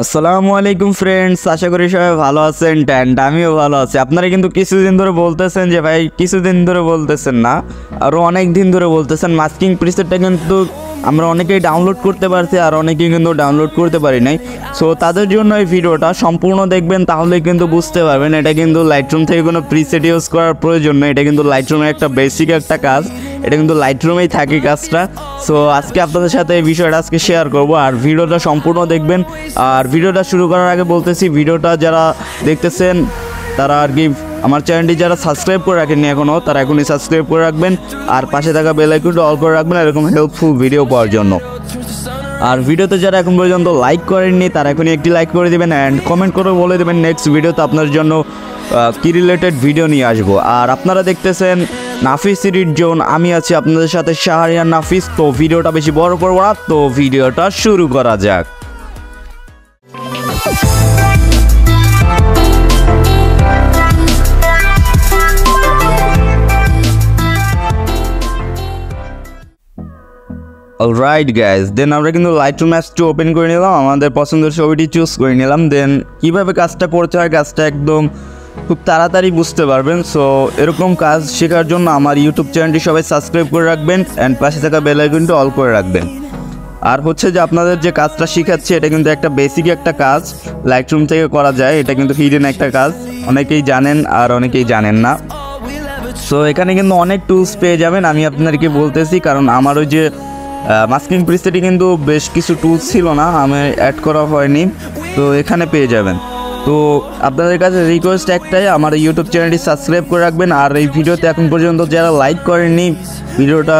আসসালামু আলাইকুম ফ্রেন্ডস আশা করি সবাই ভালো আছেন ট্যান্ড আমিও ভালো আছি। আপনারা কিন্তু কিছুদিন ধরে বলতেছেন যে ভাই, কিছুদিন ধরে বলতেছেন না আরও অনেক দিন ধরে বলতেছেন। মাস্কিং প্রিসেটটা কিন্তু আমরা অনেকেই ডাউনলোড করতে পারছি, আর অনেকেই কিন্তু ডাউনলোড করতে পারি নাই। সো তাদের জন্য এই ভিডিওটা সম্পূর্ণ দেখবেন তাহলে কিন্তু বুঝতে পারবেন। এটা কিন্তু লাইটরুম থেকে কোনো প্রিসেট ইউজ করার প্রয়োজন নেই, এটা কিন্তু লাইটরুমের একটা বেসিক একটা কাজ। এটা কিন্তু লাইটরুমেই থাকে কাজটা। সো আজকে আপনাদের সাথে এই বিষয়টা আজকে শেয়ার করব। আর ভিডিওটা সম্পূর্ণ দেখবেন। আর ভিডিওটা শুরু করার আগে বলতেছি, ভিডিওটা যারা দেখতেছেন, তারা আর কি আমার চ্যানেলটি যারা সাবস্ক্রাইব করে রাখেননি এখনও তারা এখনই সাবস্ক্রাইব করে রাখবেন। আর পাশে থাকা বেল অল করে রাখবেন, এরকম হেল্পফুল ভিডিও পাওয়ার জন্য। আর ভিডিওতে যারা এখন পর্যন্ত লাইক করেননি, তারা এখনই একটি লাইক করে দেবেন অ্যান্ড কমেন্ট করে বলে দেবেন নেক্সট ভিডিওতে আপনার জন্য কি রিলেটেড ভিডিও নিয়ে আসব। আর আপনারা দেখতেছেন নাফিস সিরিজ জোন, আমি আছি আপনাদের সাথে শাহরিয়ার নাফিস। তো ভিডিওটা বেশি বড় করব না, তো ভিডিওটা শুরু করা যাক। অলরাইট গাইজ দেন আমরা কিন্তু লাইট রুম অ্যাপসটি ওপেন করে নিলাম, আমাদের পছন্দের ছবিটি চুজ করে নিলাম দেন কীভাবে কাজটা করতে হয়, কাজটা একদম খুব তাড়াতাড়ি বুঝতে পারবেন। সো এরকম কাজ শেখার জন্য আমার ইউটিউব চ্যানেলটি সবাই সাবস্ক্রাইব করে রাখবেন অ্যান্ড পাশে থাকা বেল আইকনটি অল করে রাখবেন। আর হচ্ছে যে আপনাদের যে কাজটা শেখাচ্ছি, এটা কিন্তু একটা বেসিক একটা কাজ। লাইট রুম থেকে করা যায়, এটা কিন্তু হিডেন একটা কাজ। অনেকেই জানেন আর অনেকেই জানেন না। সো এখানে কিন্তু অনেক টুলস পেয়ে যাবেন, আমি আপনাদেরকে বলতেছি। কারণ আমার ওই যে মাস্কিং প্রিসেটে কিন্তু বেশ কিছু টুলস ছিল না, আমি অ্যাড করা হয়নি। তো, এখানে পেয়ে যাবেন। তো আপনাদের কাছে রিকোয়েস্ট একটাই, আমার ইউটিউব চ্যানেলটি সাবস্ক্রাইব করে রাখবেন। আর এই ভিডিওতে এখন পর্যন্ত যারা লাইক করেননি, ভিডিওটা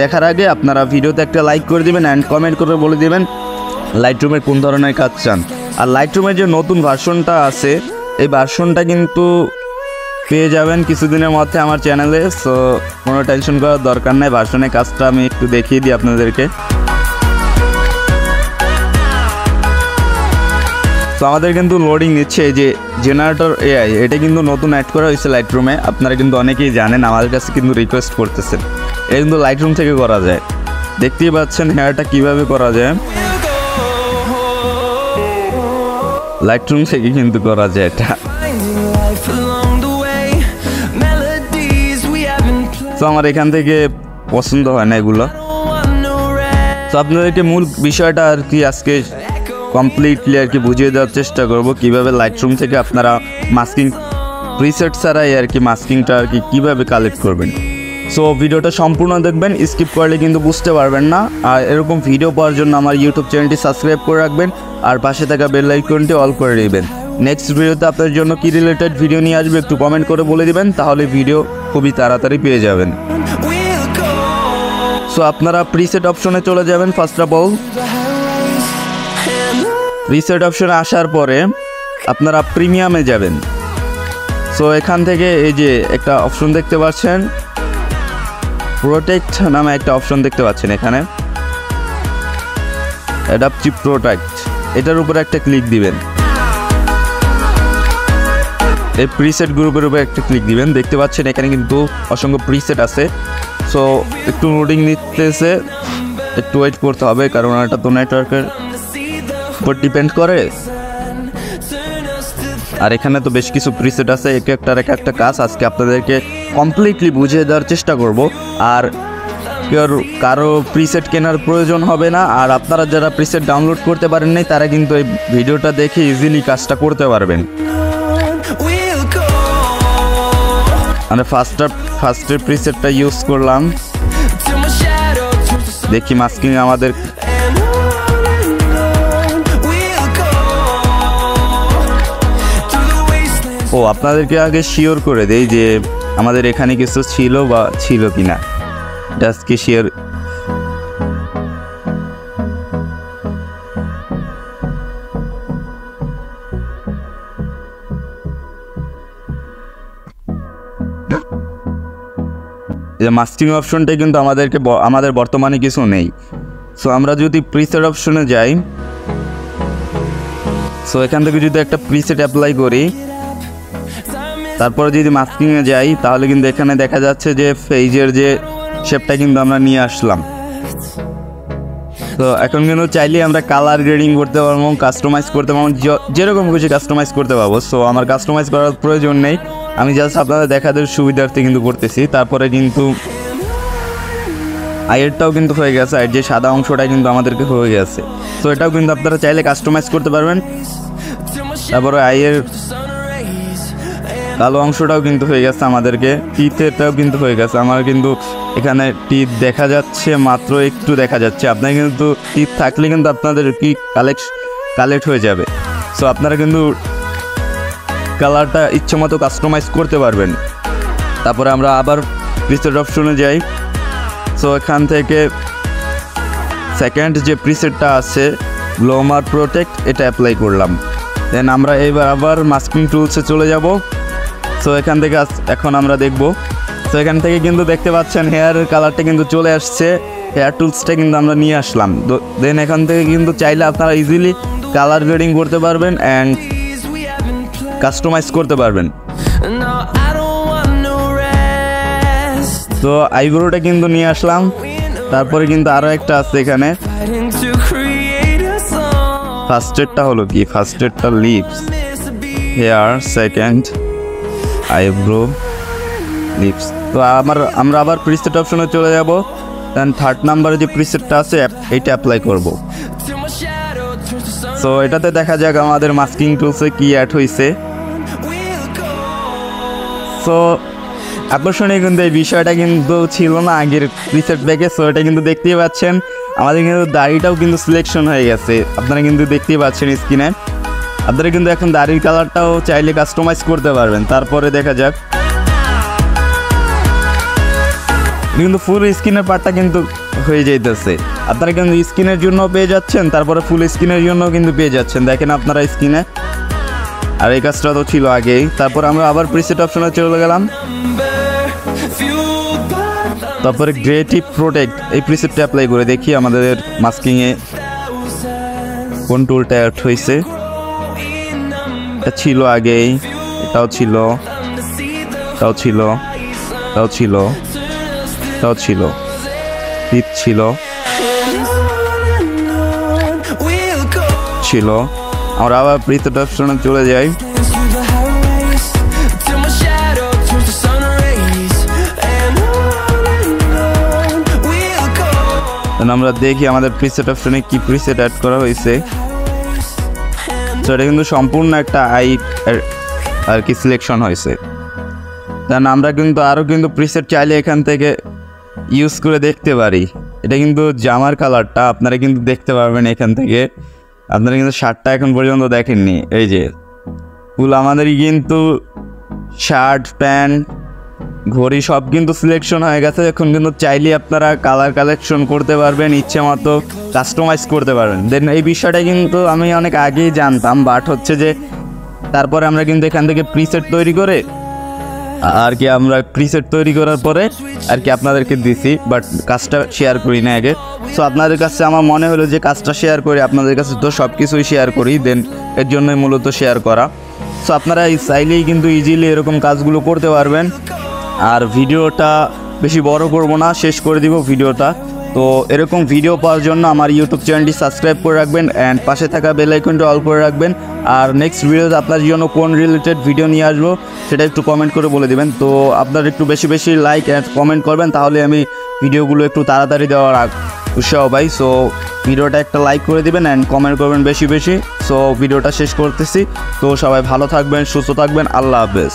দেখার আগে আপনারা ভিডিওতে একটা লাইক করে দেবেন অ্যান্ড কমেন্ট করে বলে দেবেন লাইট রুমের কোন ধরনের কাজ চান। আর লাইট রুমের যে নতুন ভার্সনটা আছে, এই ভার্সনটা কিন্তু পেয়ে যাবেন কিছুদিনের মধ্যে আমার চ্যানেলে সো কোনো টেনশন করার দরকার নেই ভার্সনের কাজটা আমি একটু দেখিয়ে দিই আপনাদেরকে। তো আমাদের কিন্তু লোডিং নিচ্ছে যে জেনারেটর এআই এটা কিন্তু নতুন অ্যাড করা হয়েছে লাইট রুমে আপনারা কিন্তু অনেকেই জানেন, আমাদের কাছে কিন্তু রিকোয়েস্ট করতেছেন এটা কিন্তু লাইটরুম থেকে করা যায় দেখতেই পাচ্ছেন হেয়ারটা কীভাবে করা যায় লাইটরুম থেকে কিন্তু করা যায় এটা. তো আমার এখান থেকে পছন্দ হয় না এগুলো. তো আপনাদেরকে মূল বিষয়টা আর কি আজকে কমপ্লিটলি আর কি বুঝিয়ে দেওয়ার চেষ্টা করব কীভাবে লাইট রুম থেকে আপনারা মাস্কিং প্রিসেট ছাড়াই আর কি মাস্কিংটা আর কি কীভাবে কালেক্ট করবেন। সো ভিডিওটা সম্পূর্ণ দেখবেন স্কিপ করলে কিন্তু বুঝতে পারবেন না। আর এরকম ভিডিও পাওয়ার জন্য আমার ইউটিউব চ্যানেলটি সাবস্ক্রাইব করে রাখবেন আর পাশে থাকা বেল আইকনটি অল করে নেবেন। নেক্সট ভিডিওতে আপনার জন্য কি রিলেটেড ভিডিও নিয়ে আসবে একটু কমেন্ট করে বলে দিবেন তাহলে ভিডিও খুবই তাড়াতাড়ি পেয়ে যাবেন। সো আপনারা প্রিসেট অপশনে চলে যাবেন ফার্স্ট অফ অল রিসেট অপশনে আসার পরে আপনারা প্রিমিয়ামে যাবেন। সো এখান থেকে এই যে একটা অপশন দেখতে পাচ্ছেন। প্রোটেক্ট নামে একটা অপশন দেখতে পাচ্ছেন এখানে। অ্যাডাপটিভ প্রোটেক্ট এটার উপরে একটা ক্লিক দিবেন। এই প্রিসেট গ্রুপের উপরে একটা ক্লিক দিবেন। দেখতে পাচ্ছেন এখানে কিন্তু অসংখ্য প্রিসেট আছে। সো একটু লোডিং নিতেছে। একটু ওয়েট করতে হবে, কারণ এটা তো নেটওয়ার্কের উপর ডিপেন্ড করে। আর এখানে তো বেশ কিছু প্রিসেট আছে, এক একটার এক একটা কাজ। আজকে আপনাদেরকে কমপ্লিটলি বুঝিয়ে দেওয়ার চেষ্টা করব। আর কারও প্রিসেট কেনার প্রয়োজন হবে না। আর আপনারা যারা প্রিসেট ডাউনলোড করতে পারেন নাই তারা কিন্তু এই ভিডিওটা দেখে ইজিলি কাজটা করতে পারবেন। মানে ফার্স্টটা ফার্স্টের প্রিসেটটা ইউজ করলাম। দেখি মাস্কিং আমাদের ও, আপনাদেরকে আগে শিওর করে দেই যে আমাদের এখানে কিছু ছিল বা ছিল কিনা। জাস্টকে শিওর যে মাস্টিং অপশনটাই কিন্তু আমাদেরকে আমাদের বর্তমানে কিছু নেই। সো আমরা যদি প্রিসেট অপশনে যাই সো এখান থেকে যদি একটা প্রিসেট অ্যাপ্লাই করি তারপরে যদি মাস্কিংয়ে যাই, তাহলে কিন্তু এখানে দেখা যাচ্ছে যে ফেজের যে শেপটা কিন্তু আমরা নিয়ে আসলাম। তো এখন কিন্তু চাইলে আমরা কালার গ্রেডিং করতে পারব, কাস্টমাইজ করতে পারব যেরকম খুশি কাস্টমাইজ করতে পারব। সো আমার কাস্টমাইজ করার প্রয়োজন নেই। আমি জাস্ট আপনাদের দেখাদের সুবিধার্থে কিন্তু করতেছি। তারপরে কিন্তু আয়েরটাও কিন্তু হয়ে গেছে। আর যে সাদা অংশটা কিন্তু আমাদেরকে হয়ে গেছে। তো এটাও কিন্তু আপনারা চাইলে কাস্টমাইজ করতে পারবেন। তারপরে আয়ের কালো অংশটাও কিন্তু হয়ে গেছে আমাদেরকে টিথেরটাও কিন্তু হয়ে গেছে। আমার কিন্তু এখানে টিথ দেখা যাচ্ছে, মাত্র একটু দেখা যাচ্ছে। আপনার কিন্তু টিথ থাকলে কিন্তু আপনাদের কি কালেক্ট কালেক্ট হয়ে যাবে। সো আপনারা কিন্তু কালারটা ইচ্ছে মতো কাস্টমাইজ করতে পারবেন। তারপরে আমরা আবার প্রিসেট অপশনে যাই। সো এখান থেকে সেকেন্ড যে প্রিসেটটা আছে গ্লোমার প্রোটেক্ট এটা অ্যাপ্লাই করলাম। দেন আমরা এবার আবার মাস্কিং টুলসে চলে যাব। সো এখান থেকে এখন আমরা দেখব তো এখান থেকে কিন্তু দেখতে পাচ্ছেন হেয়ার কালারটা কিন্তু চলে আসছে হেয়ার টুলসটা কিন্তু আমরা নিয়ে আসলাম দেন এখান থেকে কিন্তু চাইলে আপনারা ইজিলি কালার গ্রেডিং করতে পারবেন অ্যান্ড. কাস্টমাইজ করতে পারবেন. তো আইব্রোটা কিন্তু নিয়ে আসলাম তারপরে কিন্তু আরও একটা আছে এখানে. ফার্স্ট এডটা হলো কি first এডটা lips. Hair second eyebrow lips. তো আমার, আমরা আবার প্রিসেট অপশনে চলে যাব। দেন থার্ড নাম্বারে যে প্রিসেটটা আছে, এইটা অ্যাপ্লাই করব. সো এটাতে দেখা যাক আমাদের মাস্কিং টুলসে কি অ্যাড হয়েছে সো আকর্ষণীয় কিন্তু এই বিষয়টা কিন্তু ছিল না আগের প্রিসেট ব্যাগে সো এটা কিন্তু দেখতেই পাচ্ছেন। আমাদের কিন্তু দাড়িটাও কিন্তু সিলেকশন হয়ে গেছে। আপনারা কিন্তু দেখতেই পাচ্ছেন স্ক্রিনে আপনারা কিন্তু এখন দাড়ির কালারটাও চাইলে কাস্টমাইজ করতে পারবেন। তারপরে দেখা যাক। কিন্তু ফুল স্ক্রিনের পার্টটা কিন্তু হয়ে যাইতেছে। আপনারা কিন্তু স্ক্রিনের জন্য পেয়ে যাচ্ছেন, তারপরে ফুল স্ক্রিনের জন্য কিন্তু পেয়ে যাচ্ছেন। দেখেন আপনারা স্ক্রিনে। আর এই কাজটা তো ছিল আগেই। তারপর আমরা আবার প্রিসেট অপশনে চলে গেলাম। তারপরে গ্রেটিভ প্রোটেক্ট এই প্রিসেটটা অ্যাপ্লাই করে দেখি আমাদের মাস্কিংয়ে. কোন টুলটা অ্যাড হয়েছে এটা ছিল আগেই, এটাও ছিল এটাও ছিল এটাও ছিল এটাও ছিল টিপ ছিল ছিল। আমরা আবার প্রিসেট অপশনে চলে যাই। আমরা দেখি আমাদের প্রিসেট অপশনে কি প্রিসেট অ্যাড করা হয়েছে। তো এটা কিন্তু সম্পূর্ণ একটা আই আর কি সিলেকশন হয়েছে। দেন আমরা কিন্তু আরও কিন্তু প্রিসেট চাইলে এখান থেকে ইউজ করে দেখতে পারি। এটা কিন্তু জামার কালারটা আপনারা কিন্তু দেখতে পারবেন এখান থেকে। আপনারা কিন্তু শার্টটা এখন পর্যন্ত দেখেননি। এই যে, ফুল আমাদেরই কিন্তু শার্ট, প্যান্ট ঘড়ি সব কিন্তু সিলেকশন হয়ে গেছে। এখন কিন্তু চাইলে আপনারা কালার কালেকশন করতে পারবেন, ইচ্ছে মতো কাস্টমাইজ করতে পারবেন। দেন এই বিষয়টা কিন্তু আমি অনেক আগেই জানতাম বাট হচ্ছে যে তারপরে আমরা কিন্তু এখান থেকে প্রিসেট তৈরি করে, আর কি আমরা প্রিসেট তৈরি করার পরে আর কি আপনাদেরকে দিছি বাট কাজটা শেয়ার করি না আগে। সো আপনাদের কাছে আমার মনে হলো যে কাজটা শেয়ার করি আপনাদের কাছে তো সব কিছুই শেয়ার করি দেন এর জন্যই মূলত শেয়ার করা। সো আপনারা চাইলেই কিন্তু ইজিলি এরকম কাজগুলো করতে পারবেন। আর ভিডিওটা বেশি বড় করব না, শেষ করে দিব ভিডিওটা। তো এরকম ভিডিও পাওয়ার জন্য আমার ইউটিউব চ্যানেলটি সাবস্ক্রাইব করে রাখবেন অ্যান্ড পাশে থাকা বেল আইকনটা অল করে রাখবেন। আর নেক্সট ভিডিওতে আপনার জন্য কোন রিলেটেড ভিডিও নিয়ে আসব, সেটা একটু কমেন্ট করে বলে দিবেন। তো আপনারা একটু বেশি বেশি লাইক অ্যান্ড কমেন্ট করবেন, তাহলে আমি ভিডিওগুলো একটু তাড়াতাড়ি দেওয়ার উৎসাহ পাই সো ভিডিওটা একটা লাইক করে দিবেন অ্যান্ড কমেন্ট করবেন বেশি বেশি। সো ভিডিওটা শেষ করতেছি। তো সবাই ভালো থাকবেন, সুস্থ থাকবেন, আল্লাহ হাফেজ।